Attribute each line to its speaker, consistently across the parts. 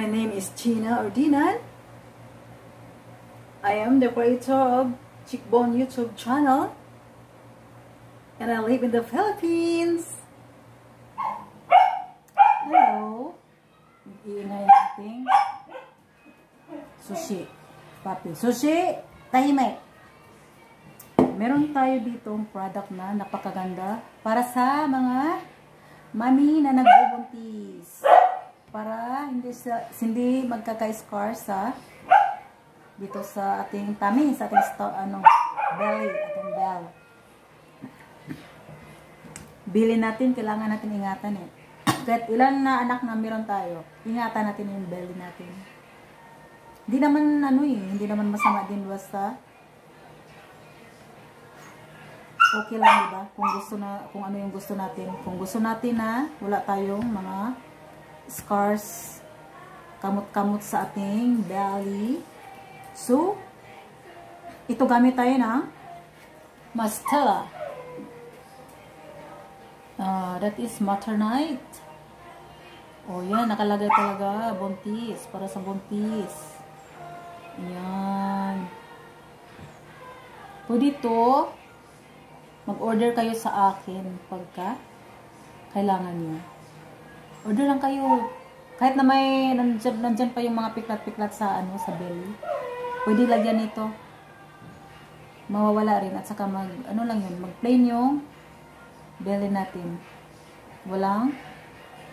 Speaker 1: My name is Gina Ordinan. I am the creator of Chickbone YouTube channel. And I live in the Philippines. Hello. Iingay natin. Sushi. Papi. Sushi! Tahimik! Meron tayo ditong product na napakaganda para sa mga mami na nagbubuntis. Para hindi sa hindi magkaka-scar sa dito sa ating tummy, sa ating sto, ano, belly, ating bell. Bili natin, kailangan natin ingatan eh. Kahit ilan na anak na meron tayo, ingatan natin yung belly natin. Hindi naman ano eh, hindi naman masama din basta okay lang diba? Kung gusto na, kung ano yung gusto natin. Kung gusto natin na wala tayong mga scars, kamot-kamot sa ating belly. So, ito gamit tayo ng Mastella. Uh, that is Maternite. Oh, yan. Nakalagay talaga. Buntis. Para sa buntis. Yan. Pwede ito mag-order kayo sa akin pagka kailangan nyo. Order lang kayo. Kahit na may nandyan, nandyan pa yung mga piklat-piklat sa ano sa belly. Pwede lagyan nito. Mawawala rin. At saka mag, ano lang yun, mag-plain yung belly natin. Walang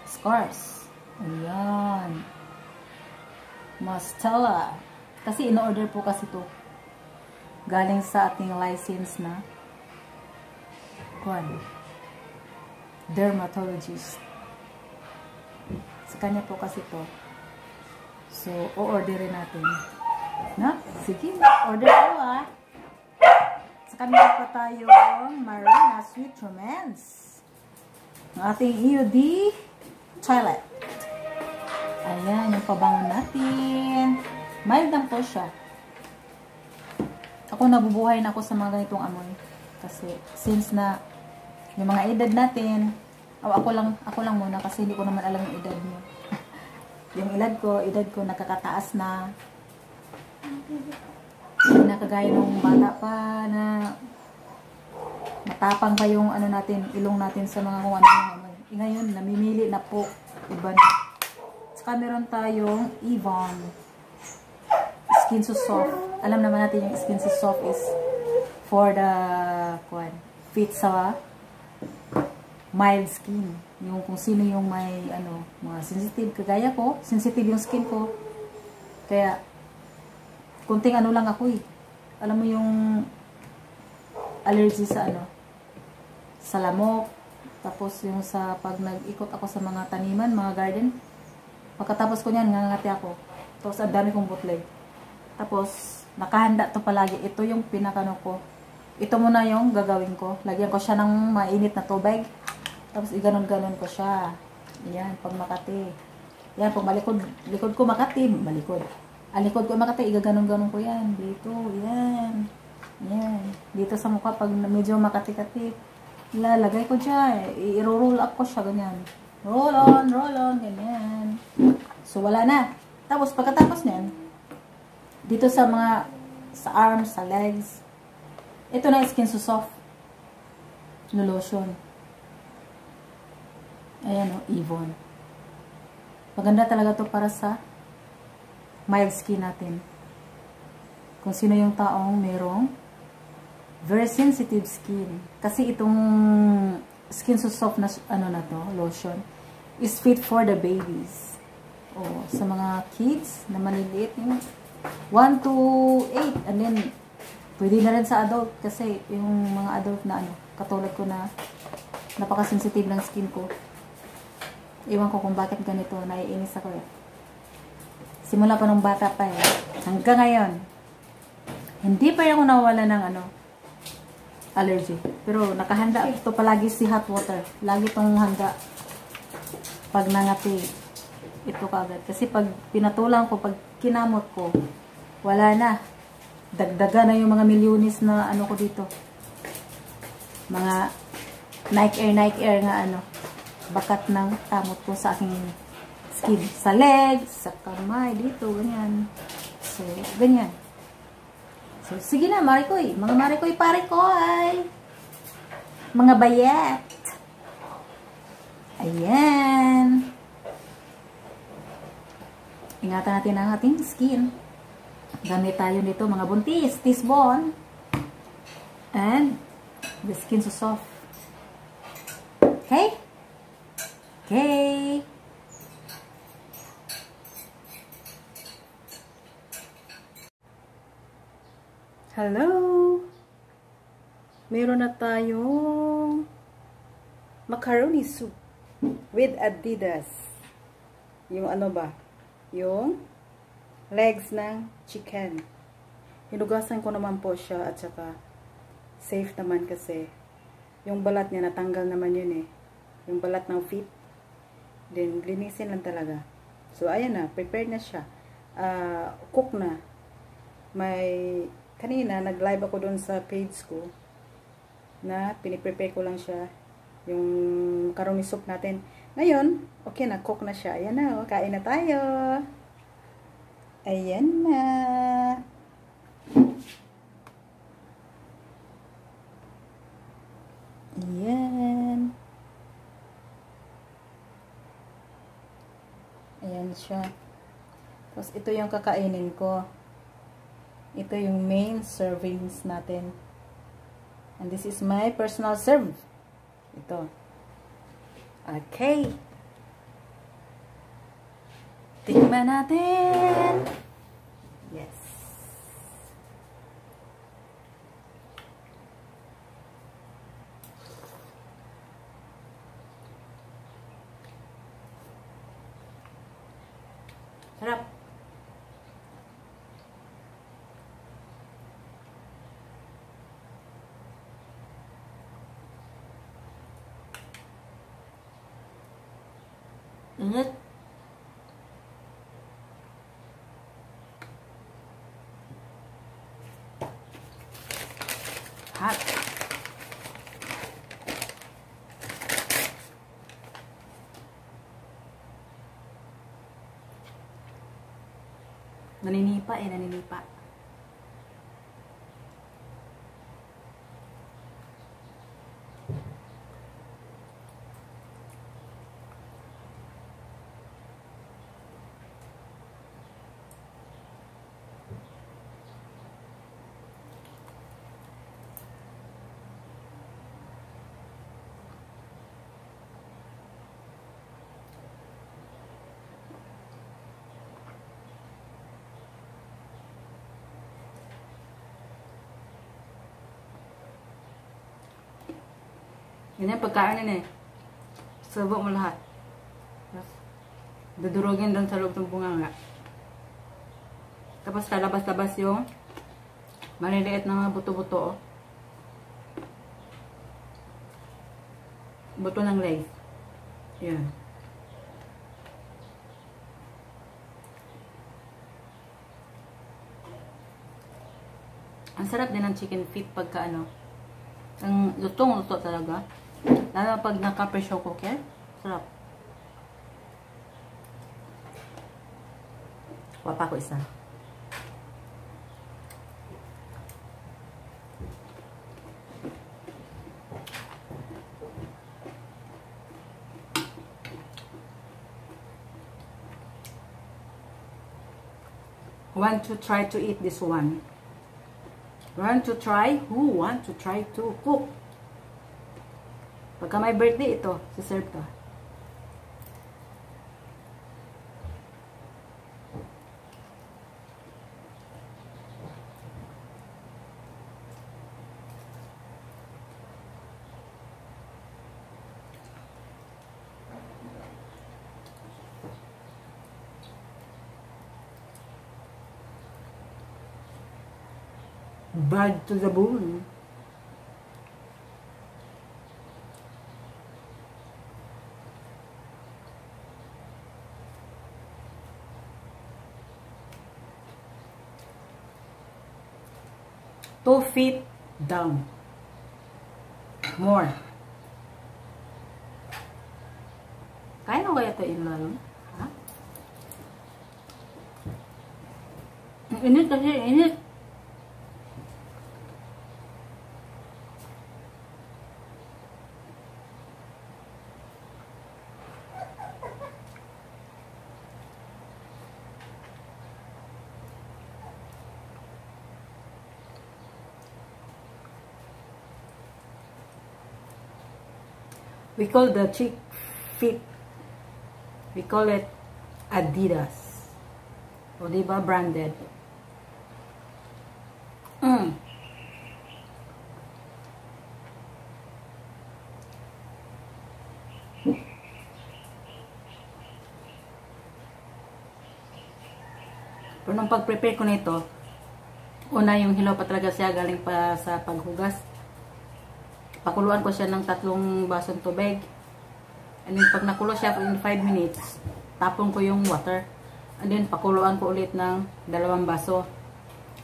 Speaker 1: scars. Ayan. Mastella. Kasi in-order po kasi to galing sa ating license na kwan dermatologist. Sa kanya po kasi to. So, o-orderin natin. Na? Sige, order ko ah. Sa kanya pa tayong Marina Sweet Romance. Ang ating EOD toilet. Ayan, yung pabango natin. Mild lang po siya. Ako nabubuhay na ako sa mga ganitong amoy. Kasi, since na yung mga edad natin, o ako lang, ako lang muna kasi hindi ko naman alam yung edad niyo. yung edad ko, edad ko nakakataas na. Hindi na kagaya nung bata pa na matapang pa yung ano natin, ilong natin sa mga kung ano ano. E ngayon, namimili na po. Iba na. Saka meron tayong Avon Skin so Soft. Alam naman natin yung Skin so Soft is for the kwan, fit sa mild skin. Yung kung sino yung may ano, mga sensitive kagaya ko, sensitive yung skin ko. Kaya kunting ano lang ako eh. Alam mo yung allergy sa ano, sa lamok, tapos yung sa pag nag-ikot ako sa mga taniman, mga garden, pagkatapos ko niyan, ngangati ako. Tapos ang dami kong bootleg. Tapos, nakahanda to palagi. Ito yung pinakano ko. Ito muna yung gagawin ko. Lagyan ko siya ng mainit na tubig. Tapos, iganon-ganon ko siya. Ayan, pag makati. Yan, pag malikod, likod ko makati, malikod. Ang likod ko makati, igaganon-ganon ko yan. Dito, yan. Yan. Dito sa mukha, pag medyo makati-kati, lalagay ko dyan. I-roll up ko siya, ganyan. Roll on, roll on, ganyan. So, wala na. Tapos, pagkatapos niyan, dito sa mga, sa arms, sa legs, ito na skin so soft na lotion. Ayan o, Avon. Maganda talaga to para sa mild skin natin. Kung sino yung taong merong very sensitive skin. Kasi itong skin so soft na ano na to, lotion, is fit for the babies. O, sa mga kids na maliliit, yung 1 to 8, and then, pwede na rin sa adult, kasi yung mga adult na ano, katulad ko na napaka-sensitive ng skin ko. Iwan ko kung bakit ganito, naiinis ako eh. Simula pa nung bata pa eh. Hanggang ngayon, hindi pa ako nawala ng ano, allergy. Pero nakahanda ito palagi si hot water. Lagi itong handa pag nangati. Ito kagad. Kasi pag pinatulang ko, pag kinamot ko, wala na. Dagdaga na yung mga milyonis na ano ko dito. Mga Nike Air, Nike Air nga ano. Bakat ng tamot ko sa aking skin sa legs, sa kamay, dito, ganyan. So, ganyan. So, sige na, Marikoy. Mga Marikoy, Parikoy. Mga bayet. Ayan. Ingatan natin ang ating skin. Gamit tayo nito, mga buntis, tisbon. And, the skin so soft. Okay? Okay. Hello! Meron na tayong macaroni soup with Adidas. Yung ano ba? Yung legs ng chicken. Hinugasan ko naman po siya at saka safe naman kasi yung balat niya natanggal naman yun eh. Yung balat ng feet. Then, linisin lang talaga. So, ayan na. Prepared na siya. Uh, cook na. May kanina, nag-live ako doon sa page ko na piniprepare ko lang siya yung macaroni soup natin. Ngayon, okay na, cook na siya. Ayan na, oh, kain na tayo. Ayan na. Ayan. Ayan siya. Tapos, ito yung kakainin ko. Ito yung main servings natin. And this is my personal serve. Ito. Okay. Tingnan natin. Init. Hot. Naninipa eh, naninipa. Yan yung pagkain nila eh. Sabok mo lahat. Tapos, doon sa loob ng bunganga. Tapos, talabas-labas yung maliliit na mga buto-buto. Oh. Buto ng legs. Yan. Ang sarap din ng chicken feet pagka ano. Ang lutong-luto talaga. Lalo pag naka-pressure cooker. Sarap. Wapa ko isa. Want to try to eat this one? Want to try? Who want to try to cook? Pagka may birthday, ito, si-serve ka. Bad to the bone. 2 feet down. More. Kaya na kaya ito inlalo? Ha? Init kasi, init. We call the chick fit. We call it Adidas. O, di ba? Branded. Mm. Pero nung pag-prepare ko nito, una yung hilaw pa talaga siya galing pa sa paghugas. Pakuluan ko siya ng tatlong basong tubig. And then pag nakulo siya in 5 minutes, tapon ko yung water. And then pakuluan ko ulit ng dalawang baso.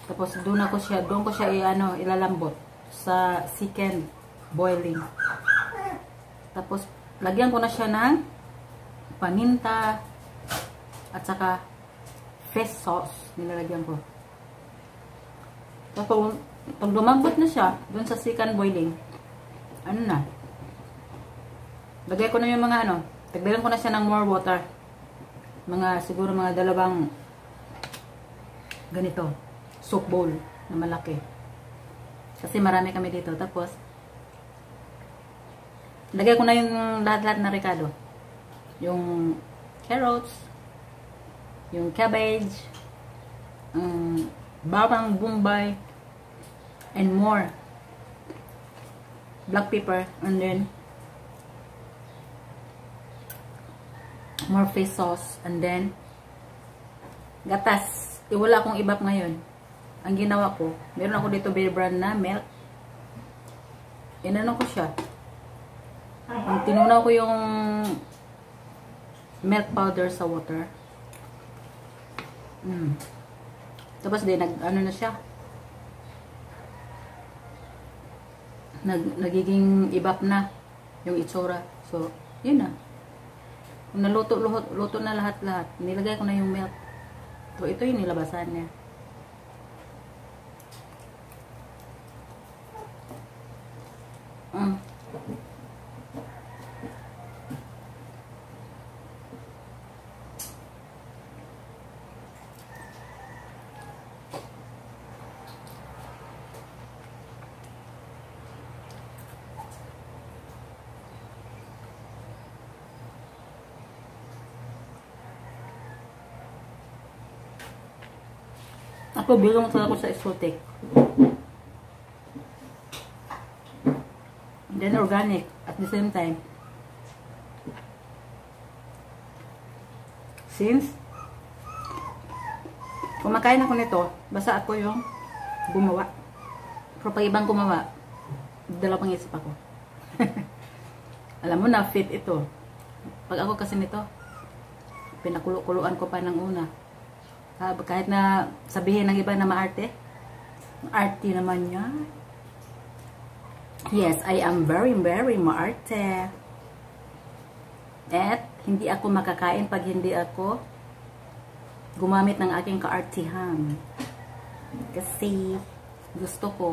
Speaker 1: Tapos doon ako siya, doon ko siya i-ano, ilalambot sa second boiling. Tapos lagyan ko na siya ng paninta at saka fish sauce nilalagyan ko. Tapos pag lumambot na siya, doon sa second boiling, ano na, lagay ko na yung mga ano, tagdagan ko na siya ng more water. Mga, siguro mga dalawang ganito, soup bowl na malaki. Kasi marami kami dito. Tapos, lagay ko na yung lahat-lahat na ricado. Yung carrots, yung cabbage, um, bawang bombay, and more black pepper and then more fish sauce and then gatas. E, wala akong ibap ngayon. Ang ginawa ko meron ako dito beer brand na milk. Inano ko siya. Ang tinunaw ko yung milk powder sa water. Mm. tapos din nag ano na siya nag, nagiging ibap na yung itsura. So, yun na. Kung naluto, luto, luto na lahat-lahat, nilagay ko na yung milk. So, ito yung nilabasan niya. Mm. Ako, bilong talaga sa exotic. And then organic at the same time. Since, kumakain ako nito, basta ako yung gumawa. Pero pag ibang gumawa, dalawang isip ako. Alam mo na, fit ito. Pag ako kasi nito, pinakulo-kuluan ko pa ng una. Uh, kahit na sabihin ng iba na maarte. Arte naman yan. Yes, I am very, very maarte. At hindi ako makakain pag hindi ako gumamit ng aking kaartihan. Kasi gusto ko,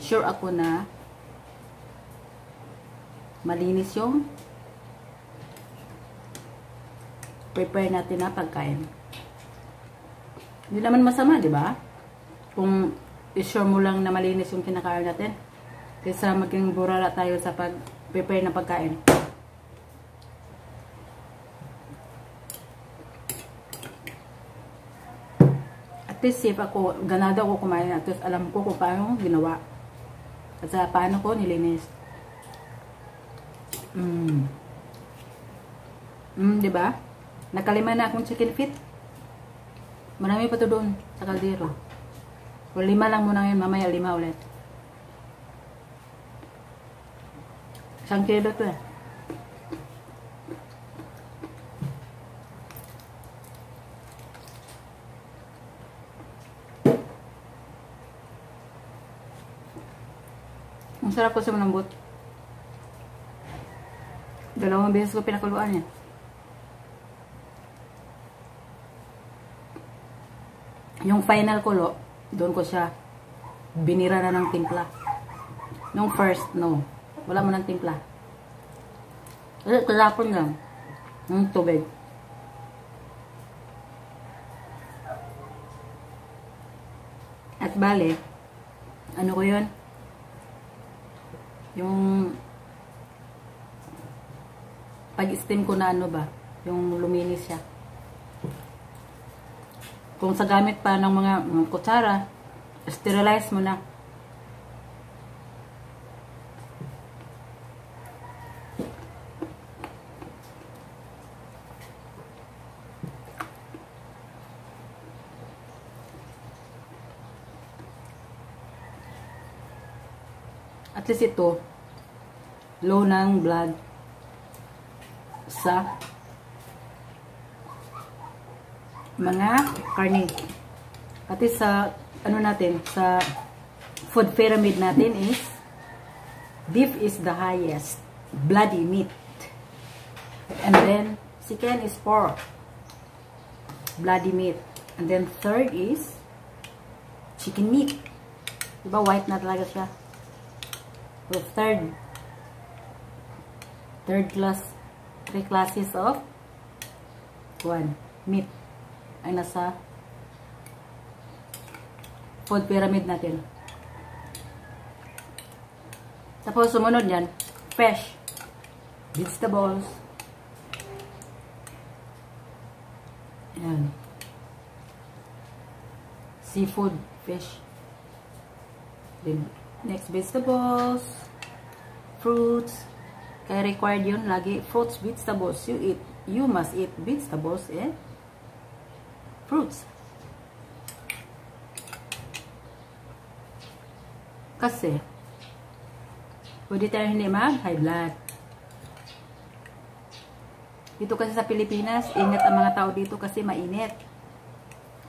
Speaker 1: sure ako na malinis yung prepare natin na pagkain. Hindi naman masama, di ba? Kung isure mo lang na malinis yung kinakain natin. Kaysa maging burala tayo sa pag-prepare ng pagkain. At least safe ako, ganado ako kumain at least alam ko kung paano ginawa. At sa paano ko nilinis. Mm. Mm, di ba? Nakalima na akong chicken feet. Marami pa to doon sa kaldero. O lima lang muna ngayon, mamaya lima ulit. Isang kilo to eh. Ang sarap ko sa manambot. Dalawang beses ko pinakuluan niya. Yung final kulo, doon ko siya binira na ng timpla. Nung first, no. Wala mo ng timpla. Kasi kalapon lang. Ng tubig. At bale, ano ko yun? Yung pag-steam ko na ano ba? Yung luminis siya. Kung sa gamit pa ng mga, mga kutsara, sterilize mo na. At least ito, low ng blood sa mga karne. Pati sa, ano natin, sa food pyramid natin is, beef is the highest bloody meat. And then, chicken is pork. Bloody meat. And then, third is, chicken meat. Diba, white na talaga siya. So, third, third class, three classes of one, meat ay nasa food pyramid natin. Tapos, sumunod yan, fish, vegetables, yan, seafood, fish, then, next, vegetables, fruits, kaya required yun, lagi, fruits, vegetables, you eat, you must eat vegetables and fruits. Kasi, pwede tayo hindi mag-high blood. Dito kasi sa Pilipinas, init ang mga tao dito kasi mainit.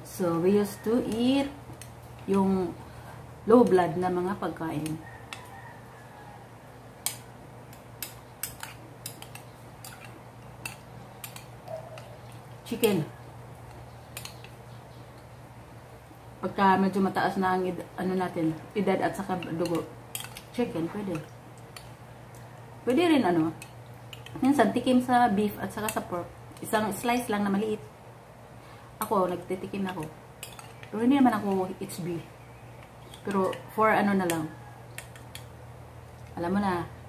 Speaker 1: So, we used to eat yung low blood na mga pagkain. Chicken. Pagka medyo mataas na ang ano natin, edad at saka dugo. Chicken, pwede. Pwede rin ano. Minsan, tikim sa beef at saka sa pork. Isang slice lang na maliit. Ako, nagtitikim ako. Pero hindi naman ako beef. Pero, for ano na lang. Alam mo na.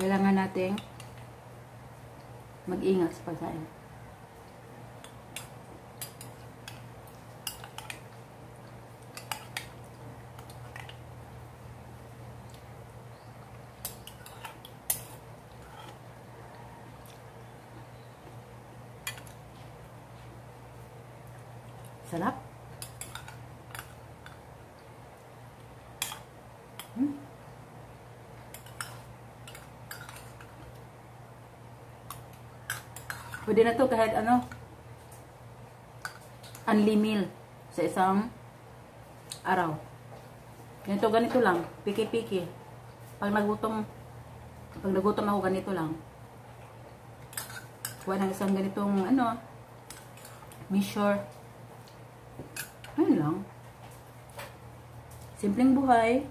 Speaker 1: Kailangan nating mag-ingat sa pagkain. Sarap. Pwede na to kahit ano, unli meal sa isang araw. Ganito, ganito lang. Piki-piki. Pag nagutom, pag nagutom ako, ganito lang. Kuha ng isang ganitong, ano, measure. Ayun lang. Simpleng buhay.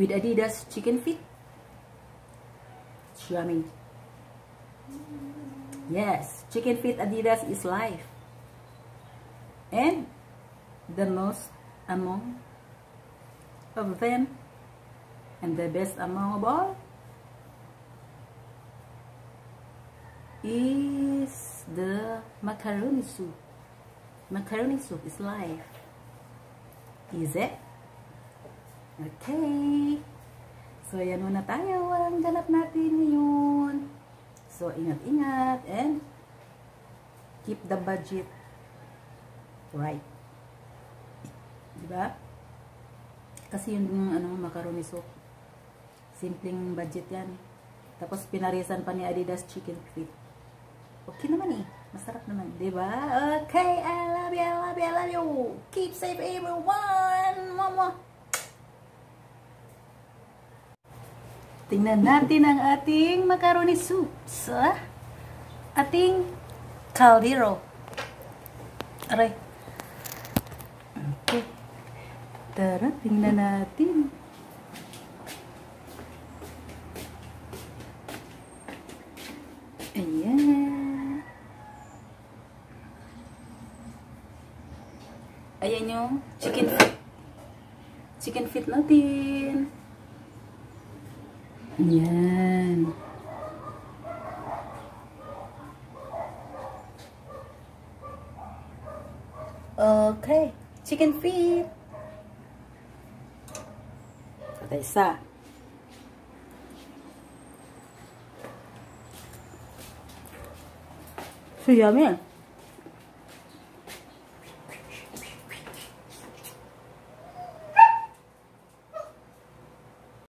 Speaker 1: With Adidas chicken feet. It's yummy. Yes, chicken feet Adidas is life. And the most among of them and the best among of all is the macaroni soup. Macaroni soup is life. Is it? Okay. So, yan muna tayo ang ganap natin ngayon. So, ingat-ingat and keep the budget right. Diba? Kasi yung ano, macaroni soup. Simpleng budget yan. Tapos, pinarisan pa ni Adidas chicken feet. Okay naman eh. Masarap naman, di ba? Okay, I love you, I love you, I love you. Keep safe everyone. Mama. Tingnan natin ang ating macaroni soup sa ating caldero. Aray. Okay. Tara, tingnan natin. Ayan. Ayan yung chicken feet. Chicken feet natin. Ayan. Okay. Chicken feet. Ito isa. So yummy.